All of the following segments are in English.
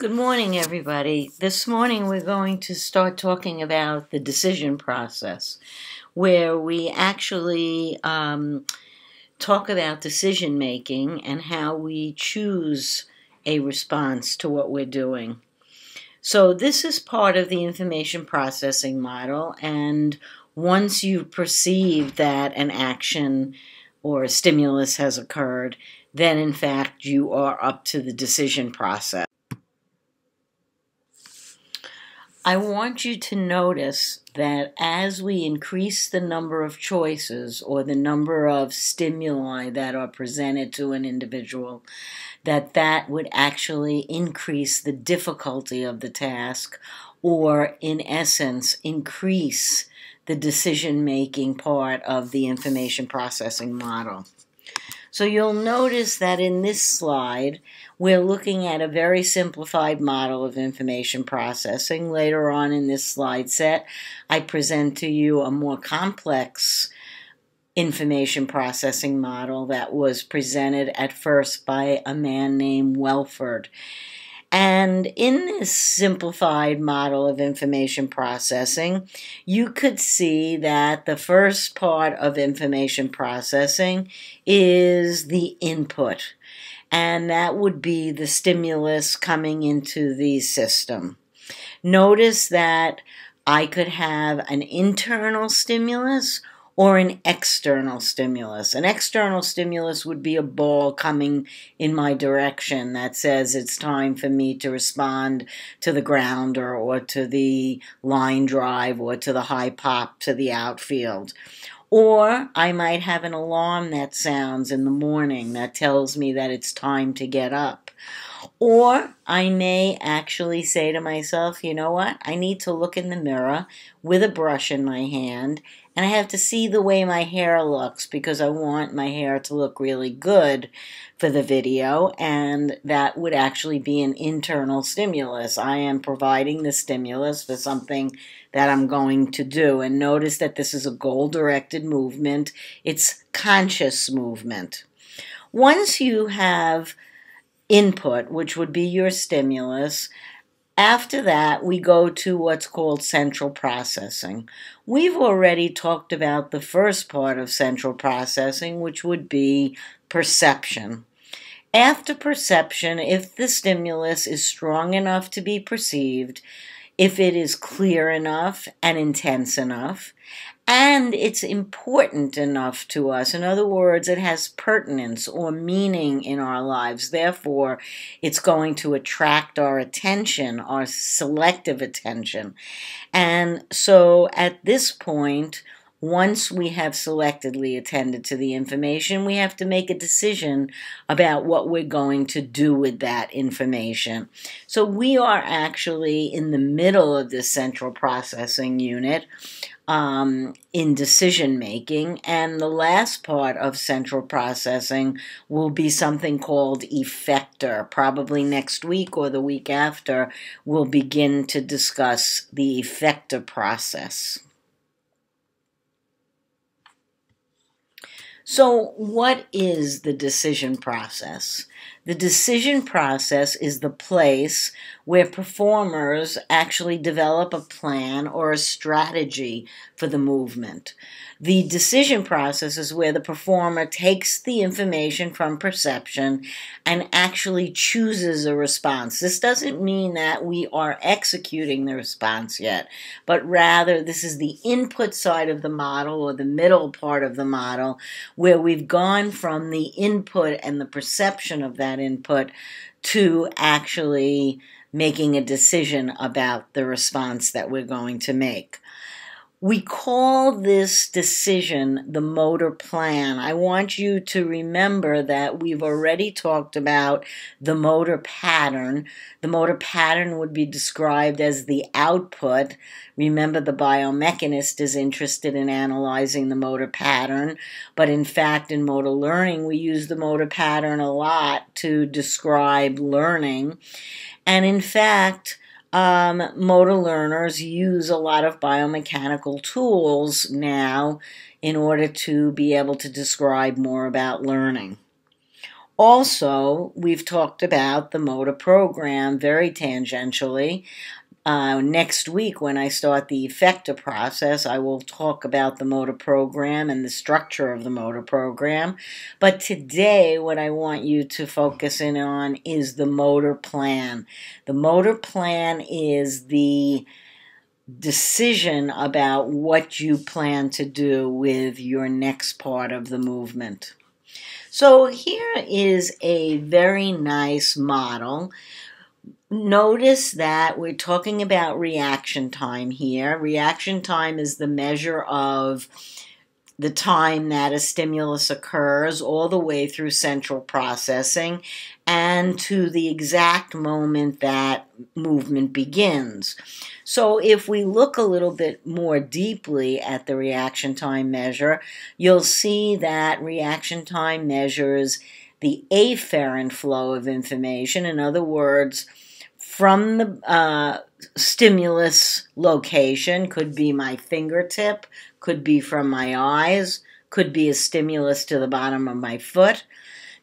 Good morning, everybody. This morning we're going to start talking about the decision process, where we actually um, talk about decision making and how we choose a response to what we're doing. So, this is part of the information processing model, and once you perceive that an action or a stimulus has occurred, then in fact you are up to the decision process. I want you to notice that as we increase the number of choices or the number of stimuli that are presented to an individual, that that would actually increase the difficulty of the task or, in essence, increase the decision making part of the information processing model. So you'll notice that in this slide, we're looking at a very simplified model of information processing. Later on in this slide set, I present to you a more complex information processing model that was presented at first by a man named Welford. And in this simplified model of information processing, you could see that the first part of information processing is the input, and that would be the stimulus coming into the system. Notice that I could have an internal stimulus or an external stimulus. An external stimulus would be a ball coming in my direction that says it's time for me to respond to the grounder or to the line drive or to the high pop to the outfield. Or I might have an alarm that sounds in the morning that tells me that it's time to get up. Or I may actually say to myself, you know what? I need to look in the mirror with a brush in my hand and I have to see the way my hair looks because I want my hair to look really good for the video and that would actually be an internal stimulus. I am providing the stimulus for something that I'm going to do and notice that this is a goal directed movement. It's conscious movement. Once you have input, which would be your stimulus, after that, we go to what's called central processing. We've already talked about the first part of central processing, which would be perception. After perception, if the stimulus is strong enough to be perceived, if it is clear enough and intense enough, and it's important enough to us. In other words, it has pertinence or meaning in our lives. Therefore, it's going to attract our attention, our selective attention. And so at this point, once we have selectively attended to the information, we have to make a decision about what we're going to do with that information. So we are actually in the middle of this central processing unit um, in decision making. And the last part of central processing will be something called effector. Probably next week or the week after, we'll begin to discuss the effector process. So, what is the decision process? The decision process is the place where performers actually develop a plan or a strategy for the movement. The decision process is where the performer takes the information from perception and actually chooses a response. This doesn't mean that we are executing the response yet, but rather this is the input side of the model or the middle part of the model where we've gone from the input and the perception of that input to actually making a decision about the response that we're going to make. We call this decision the motor plan. I want you to remember that we've already talked about the motor pattern. The motor pattern would be described as the output. Remember, the biomechanist is interested in analyzing the motor pattern, but in fact, in motor learning, we use the motor pattern a lot to describe learning. And in fact, um, motor learners use a lot of biomechanical tools now in order to be able to describe more about learning. Also, we've talked about the motor program very tangentially. Uh, next week, when I start the effector process, I will talk about the motor program and the structure of the motor program. But today, what I want you to focus in on is the motor plan. The motor plan is the decision about what you plan to do with your next part of the movement. So, here is a very nice model notice that we're talking about reaction time here. Reaction time is the measure of the time that a stimulus occurs all the way through central processing and to the exact moment that movement begins. So, if we look a little bit more deeply at the reaction time measure, you'll see that reaction time measures the afferent flow of information. In other words, from the uh, stimulus location, could be my fingertip, could be from my eyes, could be a stimulus to the bottom of my foot.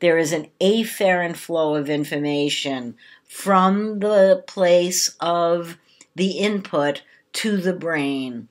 There is an afferent flow of information from the place of the input to the brain.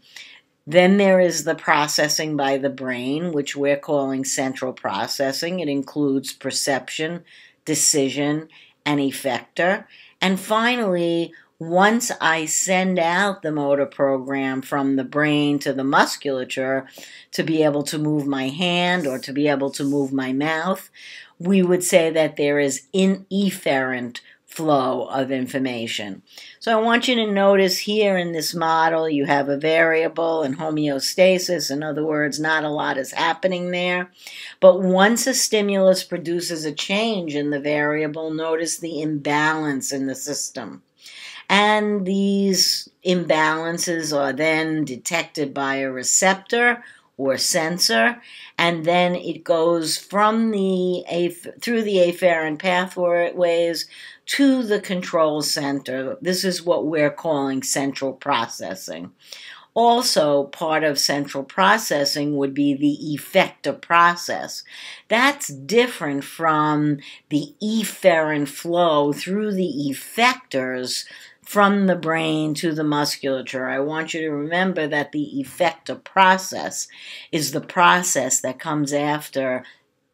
Then there is the processing by the brain, which we're calling central processing. It includes perception, decision, and effector. And finally, once I send out the motor program from the brain to the musculature to be able to move my hand or to be able to move my mouth, we would say that there is an efferent flow of information. So I want you to notice here in this model you have a variable and homeostasis. In other words, not a lot is happening there. But once a stimulus produces a change in the variable, notice the imbalance in the system. And these imbalances are then detected by a receptor or sensor, and then it goes from the through the afferent pathways to the control center. This is what we're calling central processing. Also, part of central processing would be the effector process. That's different from the efferent flow through the effectors from the brain to the musculature. I want you to remember that the effector process is the process that comes after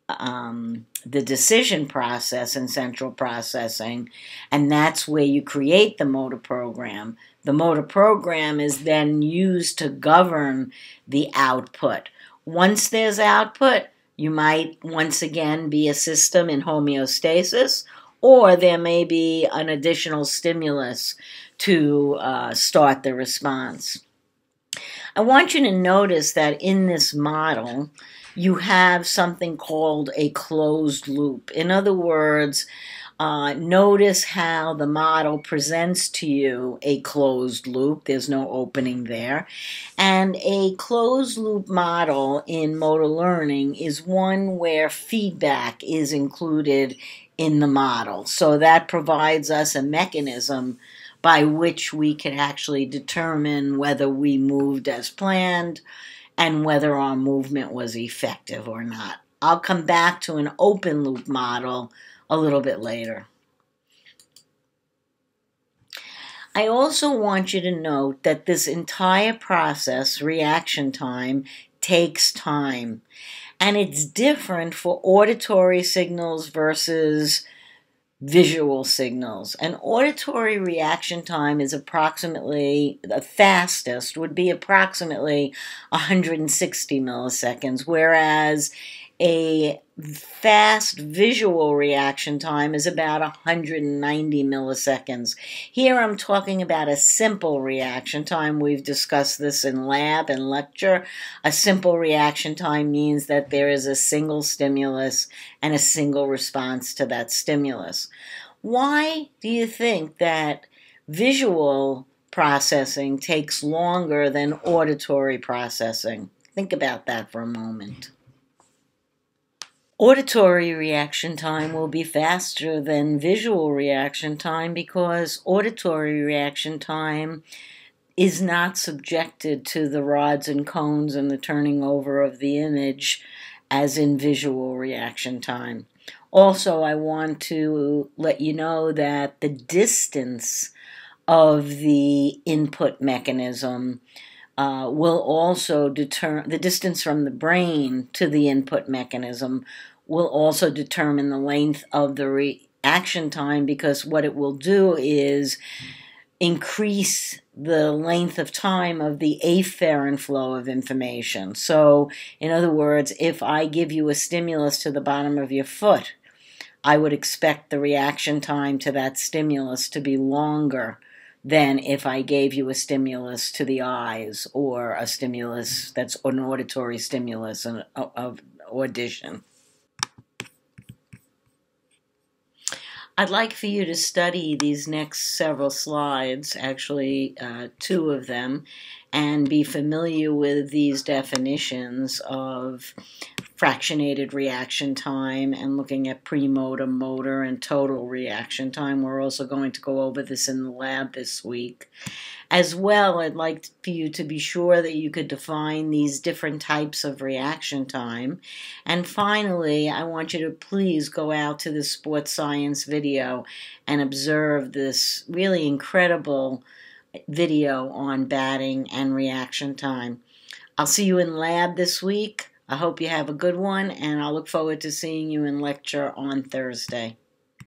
um, the decision process in central processing, and that's where you create the motor program. The motor program is then used to govern the output. Once there's output, you might once again be a system in homeostasis, or there may be an additional stimulus to uh, start the response. I want you to notice that in this model, you have something called a closed loop. In other words, uh, notice how the model presents to you a closed loop. There's no opening there. And a closed loop model in motor learning is one where feedback is included in the model. So that provides us a mechanism by which we can actually determine whether we moved as planned and whether our movement was effective or not. I'll come back to an open loop model a little bit later. I also want you to note that this entire process, reaction time, takes time. And it's different for auditory signals versus visual signals. An auditory reaction time is approximately, the fastest would be approximately 160 milliseconds, whereas a fast visual reaction time is about 190 milliseconds. Here I'm talking about a simple reaction time. We've discussed this in lab and lecture. A simple reaction time means that there is a single stimulus and a single response to that stimulus. Why do you think that visual processing takes longer than auditory processing? Think about that for a moment. Auditory reaction time will be faster than visual reaction time because auditory reaction time is not subjected to the rods and cones and the turning over of the image as in visual reaction time. Also, I want to let you know that the distance of the input mechanism uh, will also determine the distance from the brain to the input mechanism will also determine the length of the reaction time because what it will do is increase the length of time of the afferent flow of information. So, in other words, if I give you a stimulus to the bottom of your foot, I would expect the reaction time to that stimulus to be longer than if I gave you a stimulus to the eyes or a stimulus that's an auditory stimulus of audition. I'd like for you to study these next several slides, actually, uh, two of them, and be familiar with these definitions of fractionated reaction time and looking at premotor, motor, and total reaction time. We're also going to go over this in the lab this week. As well, I'd like for you to be sure that you could define these different types of reaction time. And finally, I want you to please go out to the sports science video and observe this really incredible video on batting and reaction time. I'll see you in lab this week. I hope you have a good one, and I look forward to seeing you in lecture on Thursday.